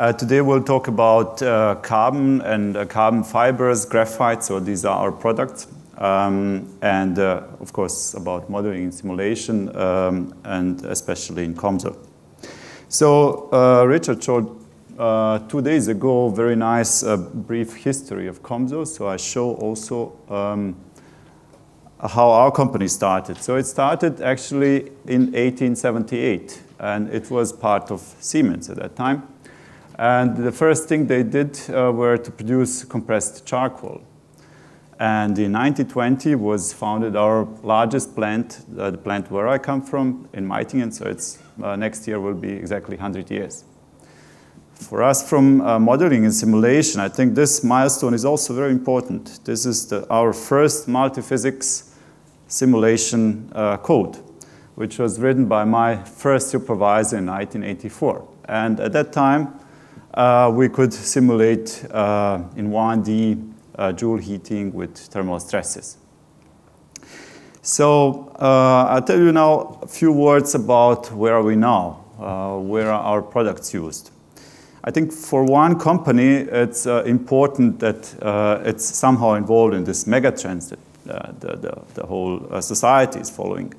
Uh, today we'll talk about uh, carbon and uh, carbon fibers, graphite, so these are our products. Um, and uh, of course about modeling and simulation, um, and especially in COMSOL. So uh, Richard showed uh, two days ago a very nice brief history of COMSOL, so I show also um, how our company started. So it started actually in 1878, and it was part of Siemens at that time. And the first thing they did uh, were to produce compressed charcoal. And in 1920 was founded our largest plant, uh, the plant where I come from, in Meitingen, so it's, uh, next year will be exactly 100 years. For us from uh, modeling and simulation, I think this milestone is also very important. This is the, our first multiphysics simulation uh, code, which was written by my first supervisor in 1984. And at that time, uh, we could simulate uh, in 1D uh, Joule heating with thermal stresses. So uh, I'll tell you now a few words about where are we now, uh, where are our products used. I think for one company, it's uh, important that it's somehow involved in this megatrends that the, the, the, whole society is following.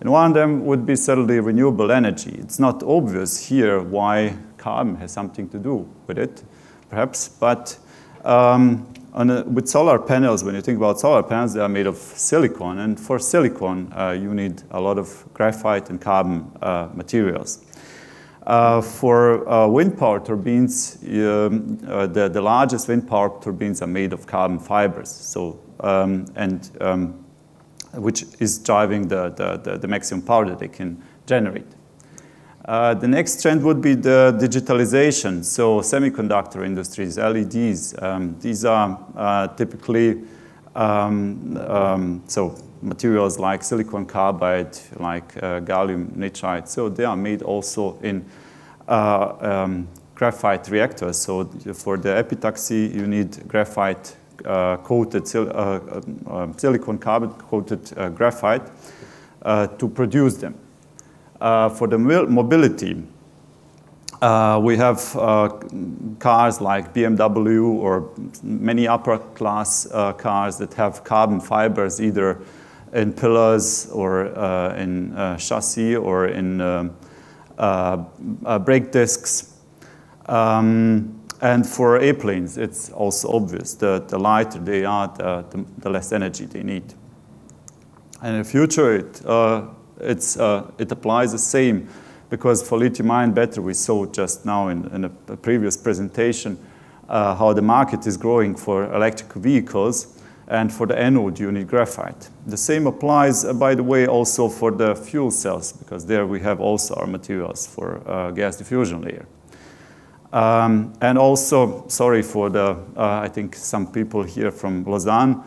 And one of them would be certainly renewable energy. It's not obvious here why carbon has something to do with it, perhaps, but um, a, with solar panels, when you think about solar panels, they are made of silicon. And for silicon, uh, you need a lot of graphite and carbon uh, materials. Uh, for uh, wind power turbines, um, uh, the, the largest wind power turbines are made of carbon fibers. So, um, and um, which is driving the, the, the, the maximum power that they can generate. Uh, the next trend would be the digitalization. So semiconductor industries, LEDs, um, these are uh, typically um, um, so materials like silicon carbide, like uh, gallium nitride. So they are made also in uh, um, graphite reactors. So for the epitaxy, you need graphite uh, coated sil silicon carbide coated graphite to produce them. Uh, for the mobility, uh, we have uh, cars like BMW or many upper class uh, cars that have carbon fibers either in pillars or uh, in uh, chassis or in brake discs. Um, and for airplanes, it's also obvious that the lighter they are, the, the, less energy they need. And in the future, it it's, uh, it applies the same because for lithium-ion battery, we saw just now in, in a, previous presentation uh, how the market is growing for electric vehicles, and for the anode, you need graphite. The same applies, uh, by the way, also for the fuel cells, because there we have also our materials for uh, gas diffusion layer. Um, and also, sorry for the, uh, I think some people here from Lausanne,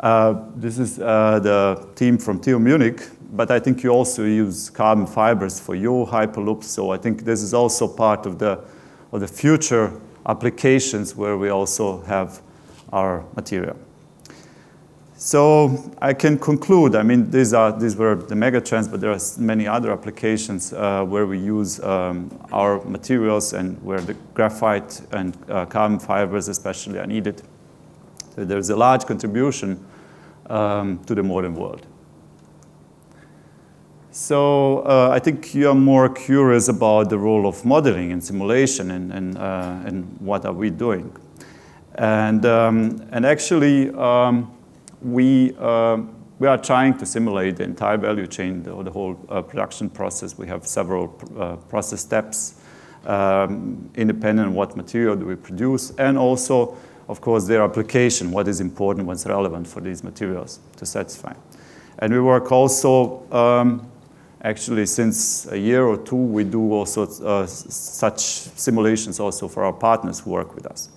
uh, this is the team from TU Munich but I think you also use carbon fibers for your hyperloops. So I think this is also part of the, of the future applications where we also have our material. So I can conclude, I mean, these, are, these were the megatrends, but there are many other applications uh, where we use um, our materials and where the graphite and uh, carbon fibers especially are needed. So there's a large contribution um, to the modern world. So uh, I think you are more curious about the role of modeling and simulation and, and, uh, and what are we doing. And, um, and actually, um, we, uh, we are trying to simulate the entire value chain, the, the whole uh, production process. We have several uh, process steps, um, independent what material do we produce, and also, of course, their application, what is important, what's relevant for these materials to satisfy. And we work also um, Actually, since a year or two, we do also uh, such simulations also for our partners who work with us.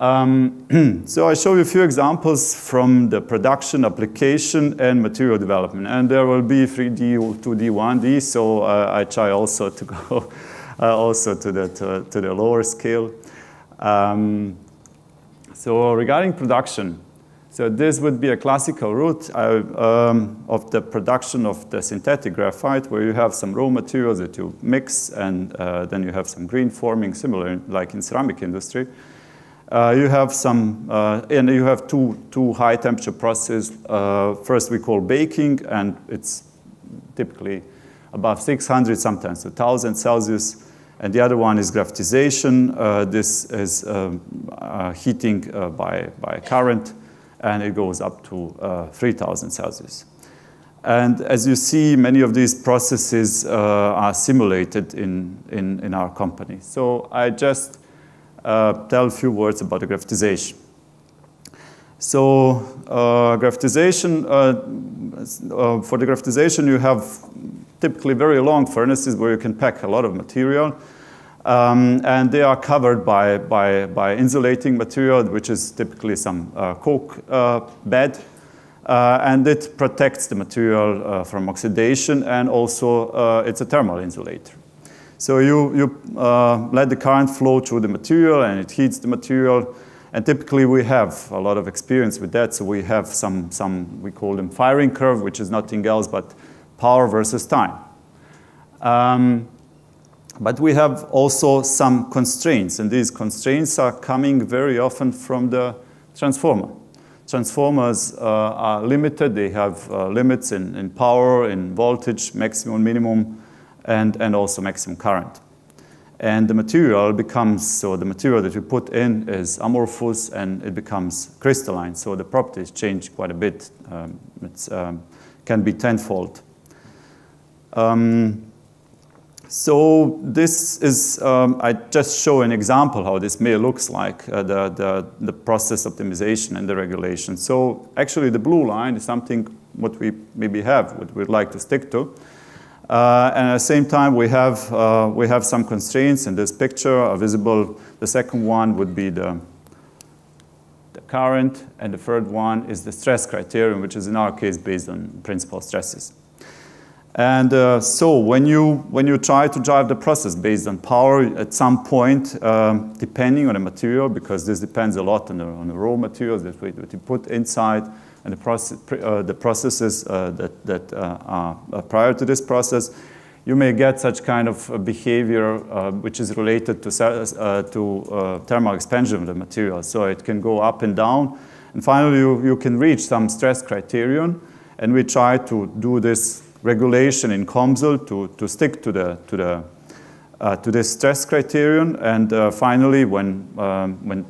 Um, so I show you a few examples from the production, application, and material development. And there will be 3D, 2D, 1D, so uh, I try also to go uh, also to the, to, to, the lower scale. Um, so regarding production, So this would be a classical route uh, um, of the production of the synthetic graphite, where you have some raw materials that you mix, and uh, then you have some green forming, similar like in ceramic industry. Uh, you have some, uh, and you have two, two high temperature processes. Uh, first we call baking, and it's typically above 600, sometimes 1000 Celsius. And the other one is graphitization. Uh, this is um, heating by, by current and it goes up to uh, 3000 Celsius. And as you see, many of these processes uh, are simulated in, in, in, our company. So I just uh, tell a few words about the graphitization. So uh, graphitization, uh, uh, for the graphitization, you have typically very long furnaces where you can pack a lot of material. Um, and they are covered by, by, by, insulating material, which is typically some uh, coke uh, bed. Uh, and it protects the material uh, from oxidation, and also uh, it's a thermal insulator. So you, you uh, let the current flow through the material, and it heats the material. And typically we have a lot of experience with that. So we have some, some we call them firing curve, which is nothing else but power versus time. Um, but we have also some constraints, and these constraints are coming very often from the transformer. Transformers uh, are limited, they have uh, limits in, in power, in voltage, maximum, minimum, and, and also maximum current. And the material becomes, so the material that you put in is amorphous and it becomes crystalline, so the properties change quite a bit. Um, it um, can be tenfold. Um, so this is, um, I just show an example how this may looks like, uh, the, the, the, process optimization and the regulation. So actually the blue line is something what we maybe have, what we'd like to stick to. Uh, and at the same time, we have, uh, we have some constraints in this picture are visible. The second one would be the, the current, and the third one is the stress criterion, which is in our case based on principal stresses. And uh, so when you, when you try to drive the process based on power, at some point, um, depending on the material, because this depends a lot on the, on the raw materials that, we, that you put inside and the, uh, the processes uh, that, that uh, are uh, prior to this process, you may get such kind of behavior uh, which is related to, to thermal expansion of the material. So it can go up and down. And finally, you, you can reach some stress criterion. And we try to do this regulation in COMSOL to, to stick to the, to the uh, to this stress criterion. And uh, finally, when, um, when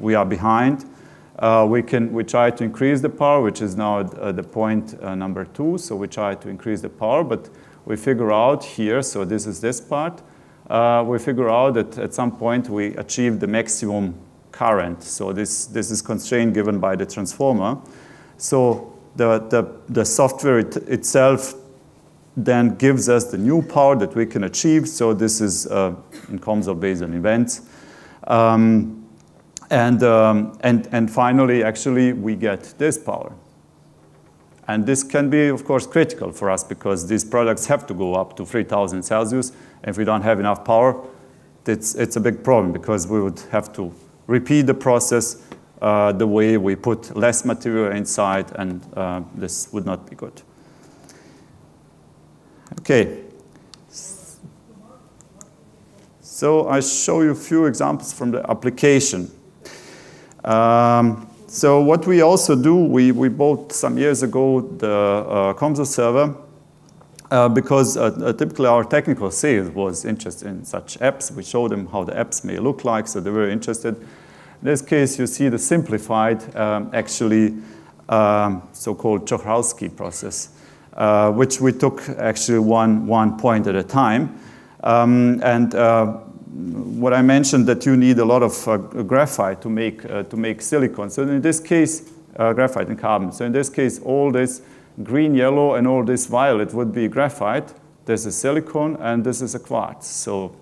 we are behind, uh, we, can, we try to increase the power, which is now the point uh, number two. So we try to increase the power, but we figure out here, so this is this part, uh, we figure out that at some point we achieve the maximum current. So this, this is constraint given by the transformer. So the, the, the software it, itself then gives us the new power that we can achieve. So this is uh, in COMSOL based on events. Um, and, um, and, and finally, actually, we get this power. And this can be, of course, critical for us because these products have to go up to 3000 Celsius. And if we don't have enough power, it's, it's a big problem because we would have to repeat the process uh, the way we put less material inside, and uh, this would not be good. Okay. So I show you a few examples from the application. Um, so what we also do, we, we bought some years ago the uh, server uh, because uh, typically our technical sales was interested in such apps. We showed them how the apps may look like, so they were interested. In this case, you see the simplified, um, actually um, so-called Czochralski process uh, which we took actually one, one point at a time. Um, and uh, what I mentioned that you need a lot of uh, graphite to make, uh, to make silicon. So in this case, uh, graphite and carbon. So in this case, all this green, yellow, and all this violet would be graphite. This is silicon, and this is a quartz. So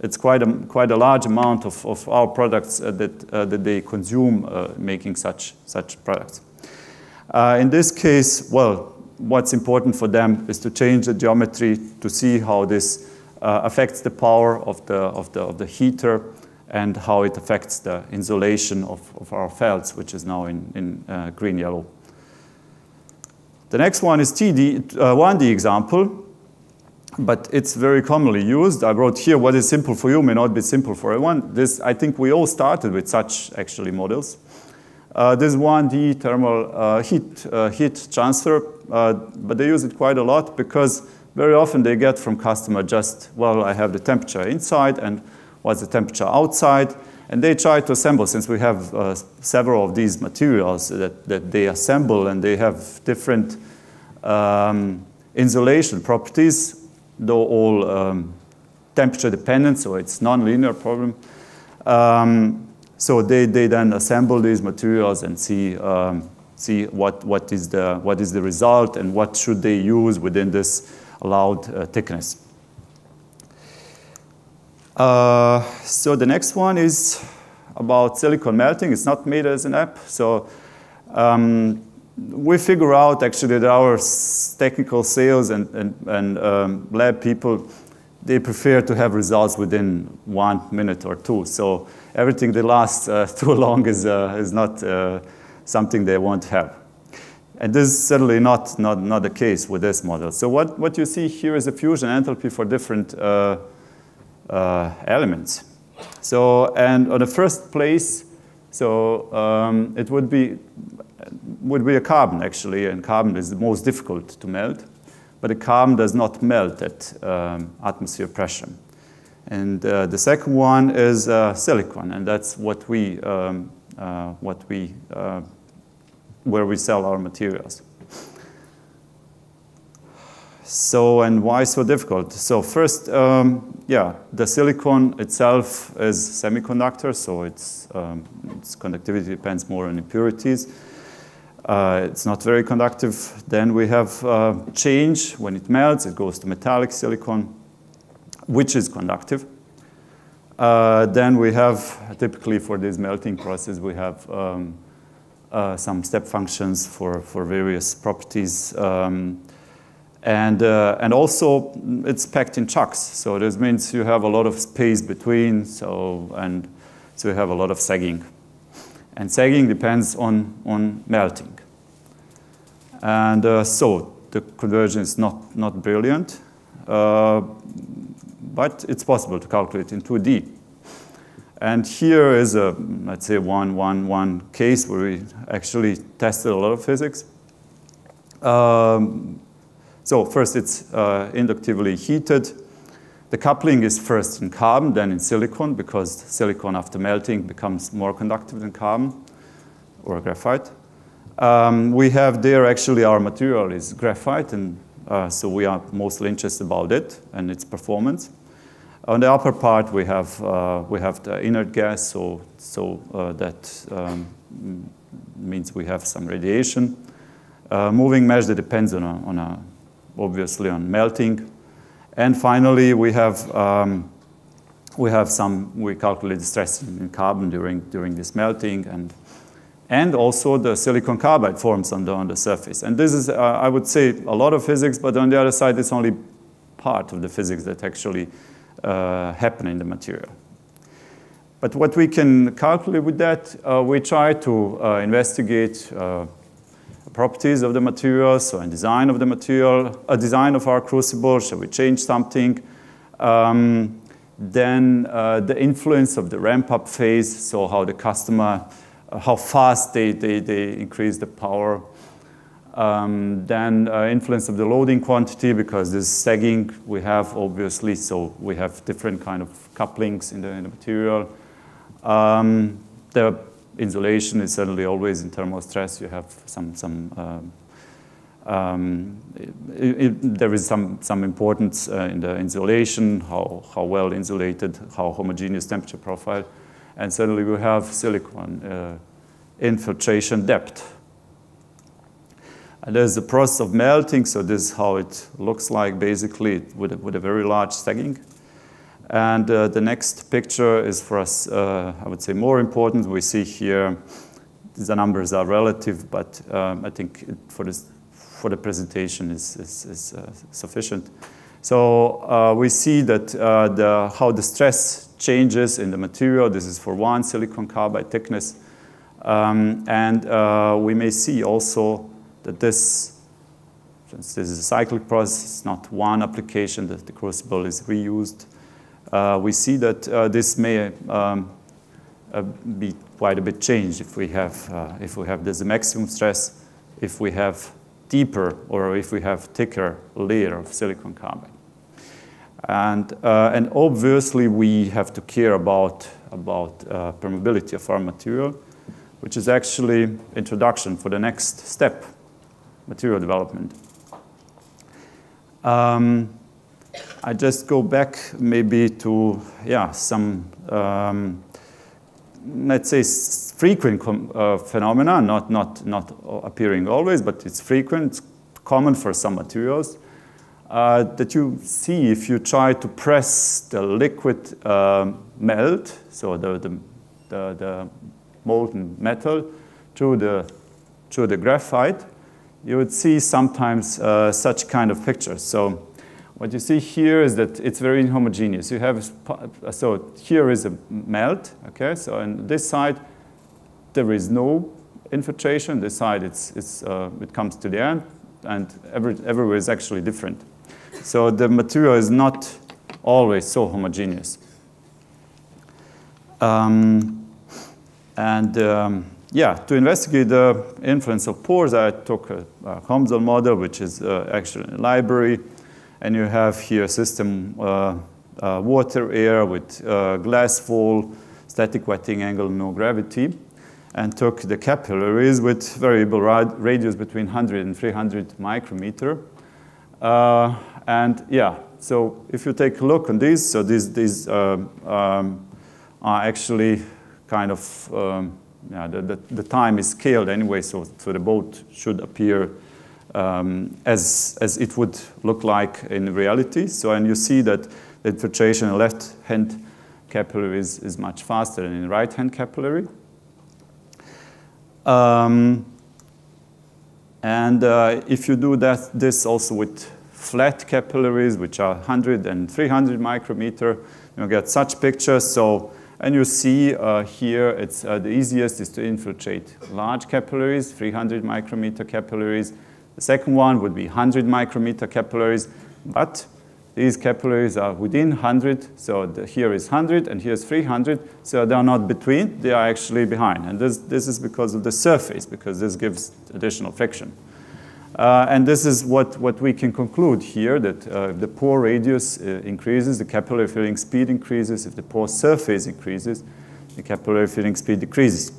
it's quite a, quite a large amount of, of our products uh, that, that they consume making such, such products. in this case, well, what's important for them is to change the geometry to see how this uh, affects the power of the, of the, of the heater and how it affects the insulation of, of our felts, which is now in, in uh, green-yellow. The next one is TD, uh, 1D example, but it's very commonly used. I wrote here what is simple for you may not be simple for everyone. This, I think we all started with such actually models. Uh, this 1D thermal uh, heat, uh, heat transfer, uh, but they use it quite a lot because very often they get from customer just, well, I have the temperature inside and what's the temperature outside. And they try to assemble, since we have uh, several of these materials that, that they assemble and they have different um, insulation properties, though all um, temperature dependent, so it's non-linear problem. Um, so they, they then assemble these materials and see, um, see what, what, is the, what is the result and what should they use within this allowed uh, thickness. Uh, so the next one is about silicon melting. It's not made as an app. So um, we figure out actually that our technical sales and, and, and um, lab people, they prefer to have results within one minute or two. So everything that lasts uh, too long is, uh, is not uh, something they won't have. And this is certainly not, not, not the case with this model. So what, what you see here is a fusion enthalpy for different uh, uh, elements. So, and on the first place, so um, it would be, would be a carbon actually, and carbon is the most difficult to melt, but a carbon does not melt at um, atmosphere pressure. And uh, the second one is silicon, and that's what we, um, uh, what we, uh, where we sell our materials. So, and why so difficult? So first, um, yeah, the silicon itself is semiconductor, so its, um, its conductivity depends more on impurities. Uh, it's not very conductive. Then we have uh, change. When it melts, it goes to metallic silicon, which is conductive. Uh, then we have, typically for this melting process, we have um, uh, some step functions for, for various properties. Um, and, uh, and also, it's packed in chunks. So this means you have a lot of space between, so, and so you have a lot of sagging. And sagging depends on, on melting. And uh, so the conversion is not, not brilliant, uh, but it's possible to calculate in 2D. And here is a, let's say, one, one, one case where we actually tested a lot of physics. Um, so first it's uh, inductively heated. The coupling is first in carbon, then in silicon, because silicon after melting becomes more conductive than carbon or graphite. Um, we have there actually our material is graphite, and uh, so we are mostly interested about it and its performance. On the upper part, we have, uh, we have the inert gas, so, so uh, that um, means we have some radiation. Uh, moving mesh that depends on a, on a obviously on melting. And finally, we have, um, we have some, we calculate the stress in carbon during, during this melting and, and also the silicon carbide forms on the, on the surface. And this is, uh, I would say, a lot of physics, but on the other side, it's only part of the physics that actually happen in the material. But what we can calculate with that, uh, we try to uh, investigate uh, properties of the material, so in design of the material, a design of our crucible, shall we change something? Um, then uh, the influence of the ramp-up phase, so how the customer, uh, how fast they, they, they increase the power. Um, then uh, influence of the loading quantity, because this sagging we have obviously, so we have different kind of couplings in the, in the material. Um, the insulation is certainly always in thermal stress. You have some, some um, um, it, it, there is some, some importance uh, in the insulation, how, how well insulated, how homogeneous temperature profile. And certainly we have silicon uh, infiltration depth. And there's the process of melting, so this is how it looks like basically with a, with a very large sagging. And uh, the next picture is for us, uh, I would say, more important. We see here the numbers are relative, but um, I think for, this, for the presentation is, is, is uh, sufficient. So uh, we see that uh, the, how the stress changes in the material. This is for one silicon carbide thickness. Um, and uh, we may see also that this, since this is a cyclic process, it's not one application that the crucible is reused. Uh, we see that uh, this may um, uh, be quite a bit changed if we have, uh, if we have this maximum stress, if we have deeper or if we have thicker layer of silicon carbide. And, uh, and obviously we have to care about, about uh, permeability of our material, which is actually introduction for the next step, material development. Um, I just go back maybe to yeah some um, let's say frequent uh, phenomena, not not not appearing always, but it's frequent, common for some materials. Uh, that you see if you try to press the liquid uh, melt, so the, the, the, the, molten metal through the, through the graphite, you would see sometimes uh, such kind of pictures. So what you see here is that it's very inhomogeneous. You have, so here is a melt, okay? So on this side, there is no infiltration. This side, it's, it's, uh, it comes to the end, and every, everywhere is actually different. So the material is not always so homogeneous. Um, and um, yeah, to investigate the influence of pores, I took a, a COMSOL model, which is uh, actually a library and you have here a system uh, uh, water air with uh, glass wall, static wetting angle, no gravity, and took the capillaries with variable radius between 100 and 300 micrometer. Uh, and yeah, so if you take a look on these, so these, these uh, um, are actually kind of, um, yeah, the, the, the, time is scaled anyway, so, so the boat should appear um, as, as it would look like in reality. So, and you see that the infiltration in left-hand capillary is, is much faster than in right-hand capillary. Um, and uh, if you do that, this also with flat capillaries, which are 100 and 300 micrometer, you get such pictures. So, and you see uh, here, it's uh, the easiest is to infiltrate large capillaries, 300 micrometer capillaries, the second one would be 100 micrometer capillaries, but these capillaries are within 100, so the, here is 100 and here is 300, so they are not between, they are actually behind. And this, this is because of the surface, because this gives additional friction. Uh, and this is what, what we can conclude here, that uh, if the pore radius uh, increases, the capillary filling speed increases. If the pore surface increases, the capillary filling speed decreases.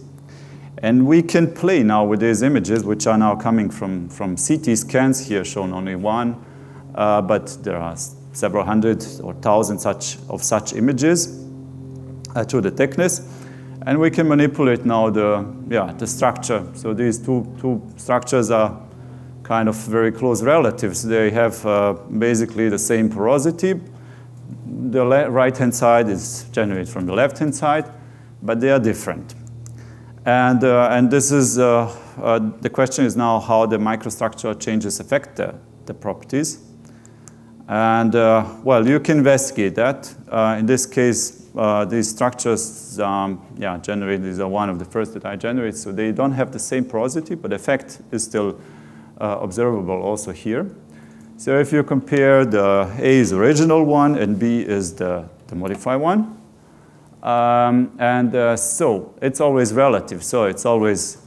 And we can play now with these images, which are now coming from, from CT scans, here shown only one, uh, but there are several hundred or thousand such, of such images uh, to the thickness. And we can manipulate now the, yeah, the structure. So these two, two structures are kind of very close relatives. They have uh, basically the same porosity. The right-hand side is generated from the left-hand side, but they are different. And, uh, and this is, uh, uh, the question is now how the microstructural changes affect the, the properties. And well, you can investigate that. in this case, these structures, um, yeah, generated, these are one of the first that I generate, so they don't have the same porosity, but effect is still observable also here. So if you compare the A is original one and B is the, the modified one, um, and uh, so it's always relative. So it's always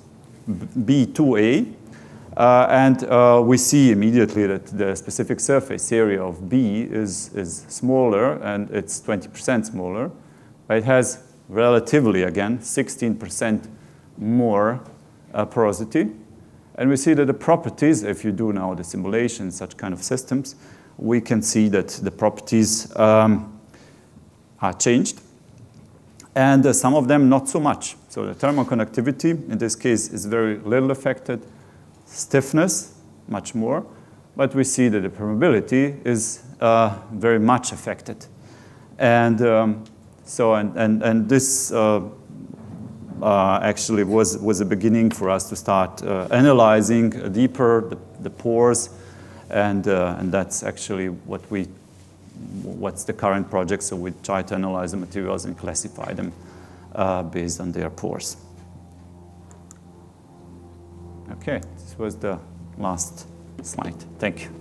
B to A. Uh, and uh, we see immediately that the specific surface area of B is, is smaller and it's 20% smaller. But it has relatively, again, 16% more uh, porosity. And we see that the properties, if you do now the simulation, such kind of systems, we can see that the properties um, are changed and uh, some of them not so much. So the thermal conductivity, in this case, is very little affected. Stiffness, much more. But we see that the permeability is uh, very much affected. And um, so, and, and, and this uh, actually was, was a beginning for us to start uh, analyzing deeper the, the pores. And, uh, and that's actually what we what's the current project. So we try to analyze the materials and classify them uh, based on their pores. Okay, this was the last slide. Thank you.